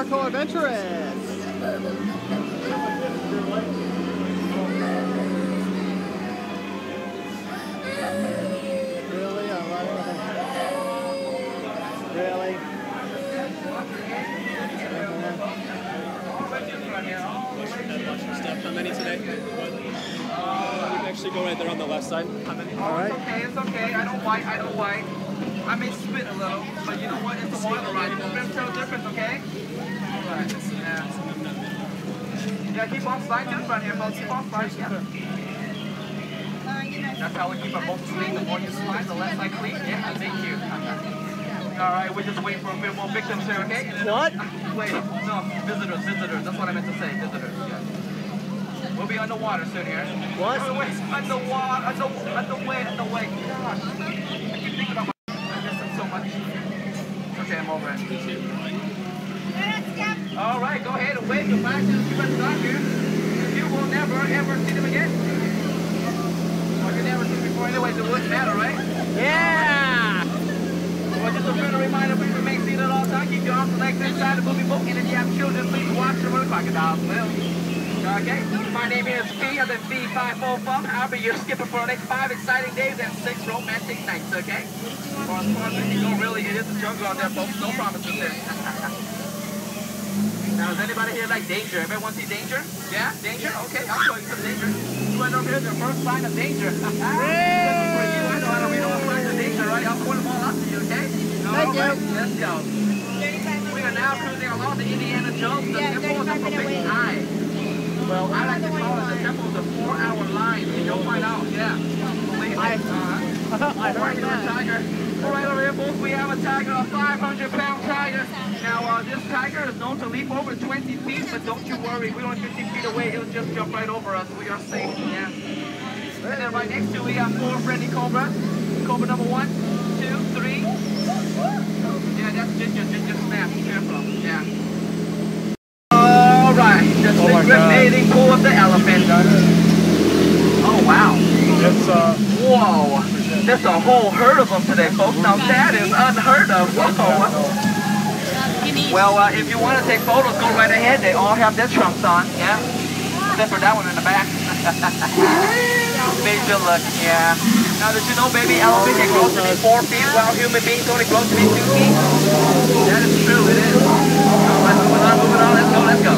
Hardcore Adventurous. Really? A lot of. Really? How many today? Uh, we can actually go right there on the left side. How many? All right. Okay, it's okay. I don't white. I don't white. I may spit a little, but you know what? It's a water ride. You won't tell the difference, okay? Alright. Yeah. Yeah, keep on sliding in front here, folks. Keep on sliding. Yeah. That's how we keep our boats clean. The more you slide, the less I clean. Yeah, thank you. All right, we're just waiting for a bit more victims here, okay? What? Wait, no, visitors, visitors. That's what I meant to say, visitors. Yeah. We'll be underwater soon here. What? Oh, wait, underwater, under, underway, underway. Gosh, I keep thinking about my. I miss them so much. Okay, I'm over it. All right, go ahead and wave your flag to the people at the dock here. You will never ever see them again. Or you never see them before anyway, so it wouldn't matter, right? Yeah! Well, just a friendly reminder, please remain seated at all times. Keep your arms and legs inside the moving boat. And if you have children, please watch them when the crocodiles will. Okay, my name is Fee of the V54 Fun. I'll be your skipper for the next five exciting days and six romantic nights, okay? For as far as go, really, it is a jungle out there, folks. No promises there. does anybody here like danger? Everyone see danger? Yeah? Danger? Okay, I'll show you some danger. You right over here, the first sign of danger. For you. I know read all signs of danger, right? I'll point them all out to you, okay? Thank you. Alright, Let's go. We are now cruising along the Indiana Jones, the Yeah, temple of the 35 minute Forbidden. Eye. Well, I like to call it the temple of the four-hour line. You'll find out, yeah. Believe. I- Uh-huh. I heard Regular that. tiger. All right, over here, folks, we have a tiger, a 500-pound tiger. Now, uh, this tiger is known to leap over 20 feet, but don't you worry, we're only 15 feet away. He'll just jump right over us. We are safe, yeah. And then right next to, we have four friendly cobras. Cobra number one, two, three. Yeah, that's Ginger, Ginger Snap. Careful, yeah. All right, the Oh God. mating pool of the elephant. Oh, wow. It's uh. Whoa, there's a whole herd of them today, folks. Now that is unheard of. Whoa. Well, uh, if you want to take photos, go right ahead. They all have their trunks on, yeah? Except for that one in the back. You look, yeah. Now, did you know baby elephant can grow to be four feet while human beings only grow to be two feet? That is true, it is. Right, moving on, moving on. Let's go, let's go.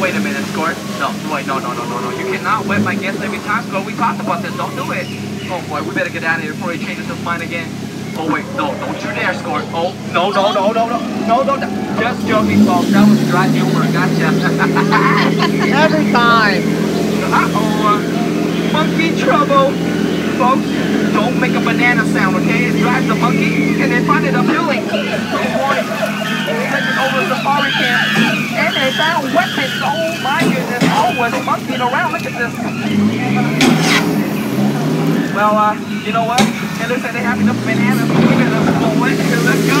Wait a minute, Squirt. No, wait, no, no, no, no, no. You cannot wet my guests every time, Squirt. We talked about this. Don't do it. Oh, boy, we better get out of here before he changes his mind again. Oh, wait, no, don't you dare, score. Oh, no, no, no, no, no. No, no, no. Just joking, folks. That was dry humor. Gotcha. Every time. Uh-oh. uh, Monkey trouble. Folks, don't make a banana sound, okay? It drives the monkey, and they find it appealing. Oh, boy. Taking over the safari camp. And they found weapons. Oh, my goodness. Oh, was monkeying around. Look at this. Well, uh, you know what? It looks like they have enough bananas. Look at us. Oh. Let's go.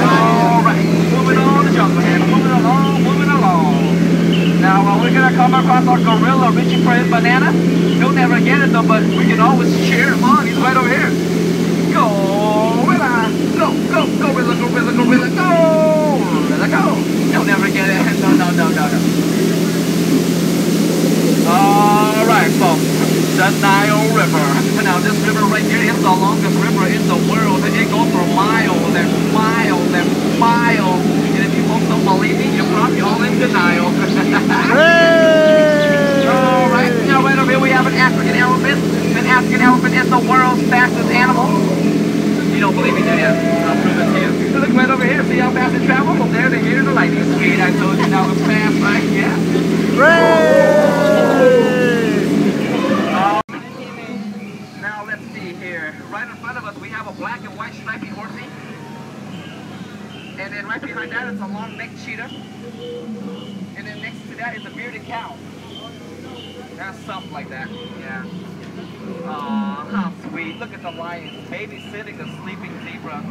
All right. Moving on the jungle. Moving along, moving along. Now, we're going to come across our gorilla reaching for his banana. He'll never get it, though, but we can always cheer him on. He's right over here. Gorilla! Go, go, gorilla, gorilla, gorilla, go! Gorilla, go! He'll never get it. No, no, no, no, no. All right, folks. The Nile River. Now, this river right here is the longest river in the world. It goes for miles and miles and miles. And if you folks don't believe me, you're probably all in denial. All right, now right over here we have an African elephant. An African elephant is the world's fastest animal. You don't believe me, do you? I'll prove it to you. So look right over here. See how fast it travels? From there to here to lightning speed. I told you that was fast, right? Yeah. Now let's see here. Right in front of us we have a black and white stripy horsey. And then right behind that is a long-necked cheetah. And then next to that is a bearded cow. That's something like that. Yeah. Aw, how sweet. Look at the lion babysitting a sleeping zebra.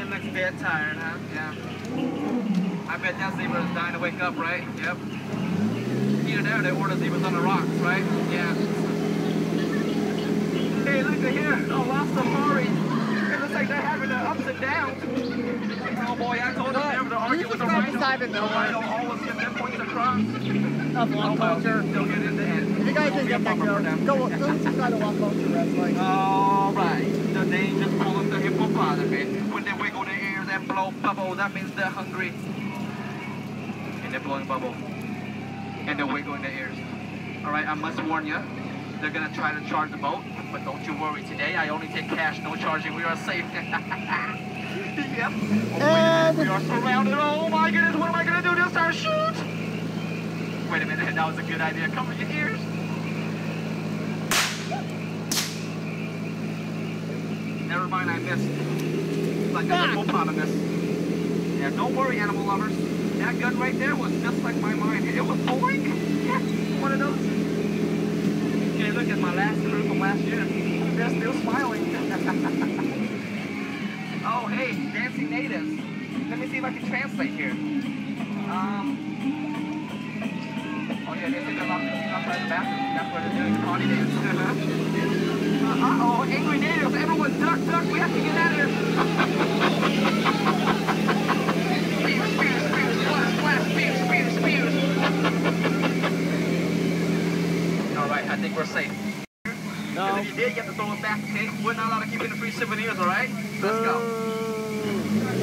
It looks dead tired, huh? Yeah. I bet that zebra is dying to wake up, right? Yep. Either there or they order zebras on the rocks, right? Yeah. Hey, look at here. A lost safari. It looks like they're having their ups and downs. Oh boy, I told them never to argue with a to rhino. The rhino always get their points across. Of Oh well, Culture. they'll get in the end. If you guys didn't get that bummer for joke, them. go, go subscribe to Walk Culture Wrestling. All right, the name just pulling the hippopotamus. When they wiggle their ears and blow bubble, that means they're hungry. And they're blowing bubble. And they're wiggling their ears. All right, I must warn you, they're gonna try to charge the boat, but don't you worry. Today, I only take cash, no charging. We are safe. yep. Oh, And- we are surrounded. Oh my goodness, what am I gonna do this time? Shoot! Wait a minute, that was a good idea. Cover your ears. Never mind, I missed. Like a Ah. hippopotamus. Yeah, don't worry, animal lovers. That gun right there was just like my mind. It was boring. Yeah, one of those. Okay, look at my last crew from last year. They're still smiling. Oh, hey, dancing natives. Let me see if I can translate here. Um. Oh yeah, they think they're locked outside the bathroom. That's where they're doing party dance. uh, uh-oh, angry natives. Everyone duck, duck. We have to get out of here. Spears, spears, spears, splash, splash, spears, spears, spears. All right, I think we're safe. And No. if you did, you have to throw it back, okay? We're not allowed to keep any free souvenirs, all right? Let's go.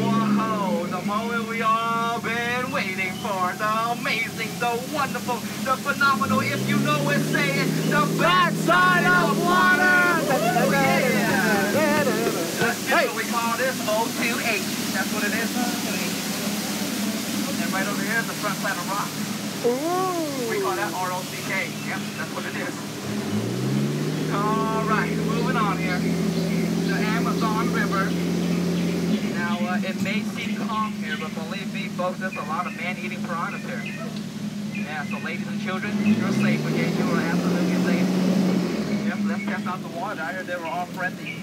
Whoa, the moment we all been waiting for. The wonderful, the phenomenal, if you know it, say it. The backside of water. Oh, yeah. That's Hey. what we call this O2H. That's what it is. And right over here is the front side of rock. Ooh. We call that R-O-C-K. Yep, that's what it is. All right, moving on here. The Amazon River. Now, uh, it may seem calm here, but believe me, folks, there's a lot of man-eating piranhas here. Yeah, so ladies and children, you're safe, okay? You are absolutely safe. Yep, let's test out the water. I heard they were all friendly.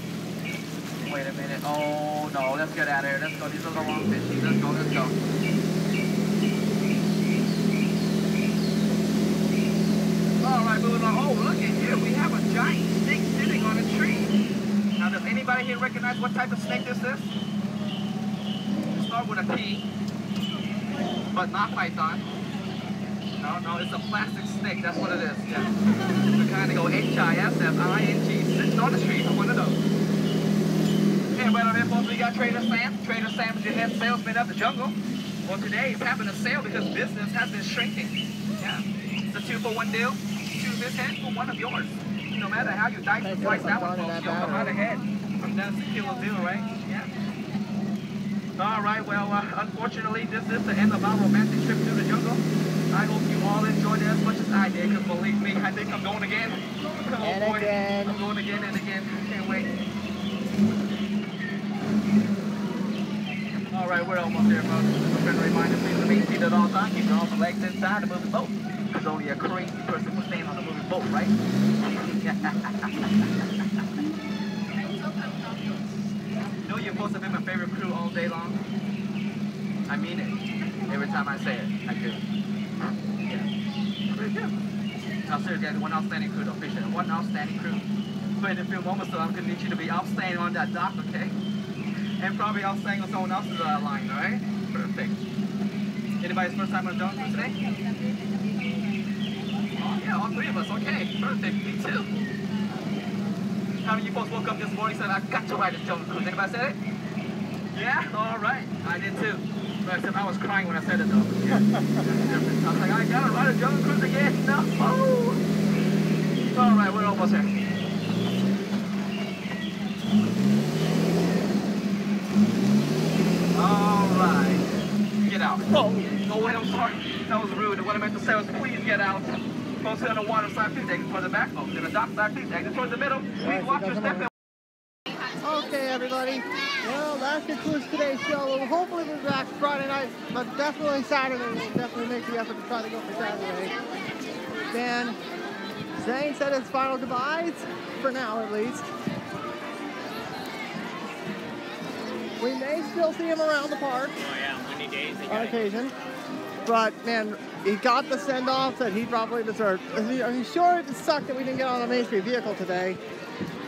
Wait a minute. Oh, no, let's get out of here. Let's go. These are the wrong fishies. Let's go, let's go. Oh, look at here. We have a giant snake sitting on a tree. Now, does anybody here recognize what type of snake this is? Start with a P, but not python. No, no, it's a plastic snake. That's what it is. Yeah. The kind of go H-I-S-F-I-N-G, sitting on the tree. One of those. Hey, right here, folks, we got Trader Sam. Trader Sam is your head salesman of the jungle. Well, today he's having a sale because business has been shrinking. Yeah. It's a two for one deal. Two this head for one of yours. No matter how you dice and slice that one, folks, you'll come out ahead. That's a killer deal, right? Yeah. All right, well, uh, unfortunately, this is the end of our romantic trip to the jungle. I hope you all enjoyed it as much as I did, because believe me, I think I'm going again. Oh, And boy. again. I'm going again and again. Can't wait. All right, we're almost there, folks. Just a friendly reminder, please remain seated at all times. Keep your arms and legs inside the moving boat. Because only a crazy person will stand on the moving boat, right? You you're supposed to be my favorite crew all day long? I mean it. Every time I say it, I do. Yeah. Now seriously, guys, one outstanding crew, official. One outstanding crew. But in a few moments, though, I'm gonna need you to be outstanding on that dock, okay? And probably outstanding on someone else's uh, line, alright? Perfect. Anybody's first time on cruise today? Oh, yeah, all three of us. Okay, perfect. Me too. How many of you folks woke up this morning and said, I got to ride a jungle cruise? Anybody said it? Yeah? All right. I did too. But except I was crying when I said it though. Yeah. I was like, I gotta ride a jungle cruise again. No. Oh. All right, we're almost here. All right. Get out. Oh, oh wait, I'm sorry. That was rude. What I meant to say was please get out. Folks on the water side, please exit towards the back. Folks in the dock side, please exit towards the middle. Please watch your step. Okay, everybody. Well, that concludes today's show. We'll hopefully be back Friday night, but definitely Saturday. We'll definitely make the effort to try to go for Saturday. Dan Zane said his final goodbyes, for now at least. We may still see him around the park Oh yeah, windy days. On got it. occasion. But man, he got the send off that he probably deserved. Are you, sure it sucked that we didn't get on a Main Street vehicle today?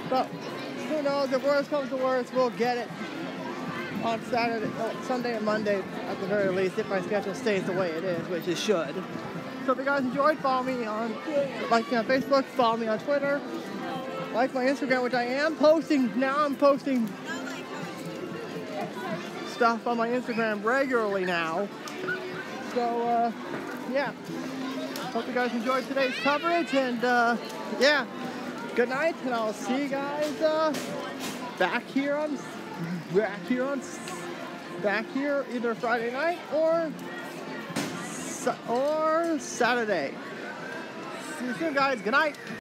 But who knows? If worst comes to worst, we'll get it on Saturday, oh, Sunday, and Monday at the very least, if my schedule stays the way it is, which it should. So if you guys enjoyed, follow me on like me on Facebook, follow me on Twitter, like my Instagram, which I am posting now. I'm posting stuff on my Instagram regularly now. So uh, yeah, hope you guys enjoyed today's coverage, and uh, yeah, good night, and I'll see you guys uh, back here on back here on back here either Friday night or or Saturday. See you soon, guys. Good night.